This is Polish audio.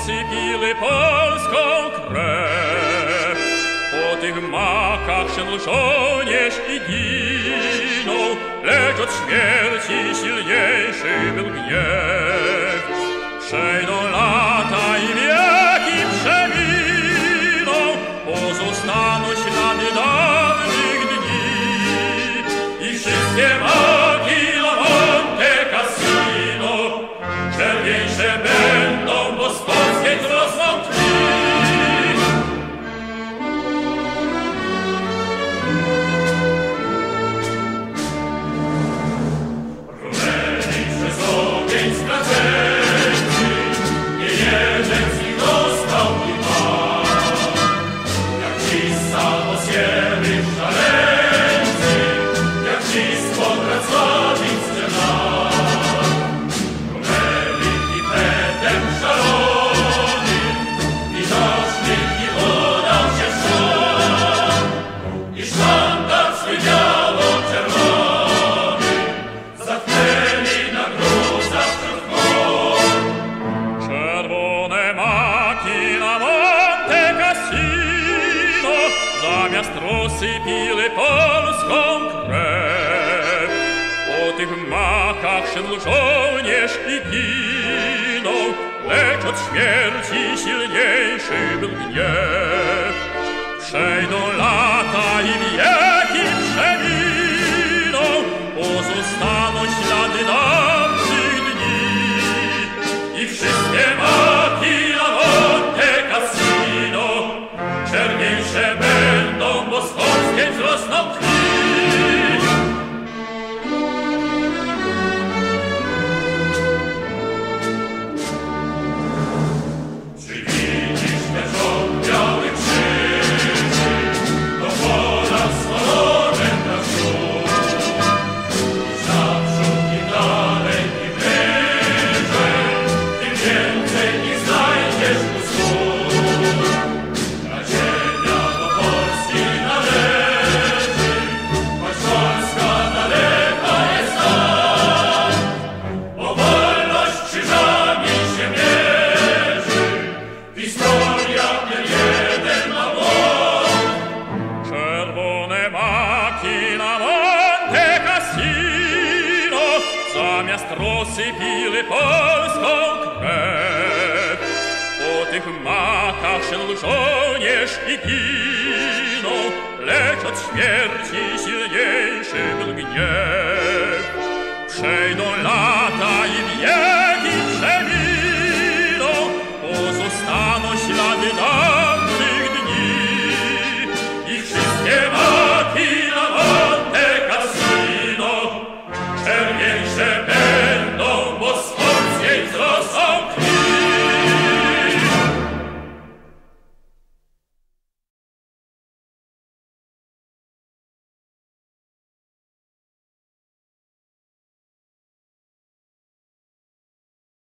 rozsypili polską krew. Po tych makach szedł żołnierz i ginął, lecz od śmierci silniejszy był gniew. Przejdą lata i wieki przeminą, pozostaną ślady dawnych zamiast rozsypili polską krew. Po tych makach szedł żołnierz i ginął, lecz od śmierci silniejszy był gniew. Przejdą na Monte Cassino zamiast rozsypili polską krew. Po tych makach szedł żołnierz i ginął, lecz od śmierci silniejszy był gniew. Przejdą lata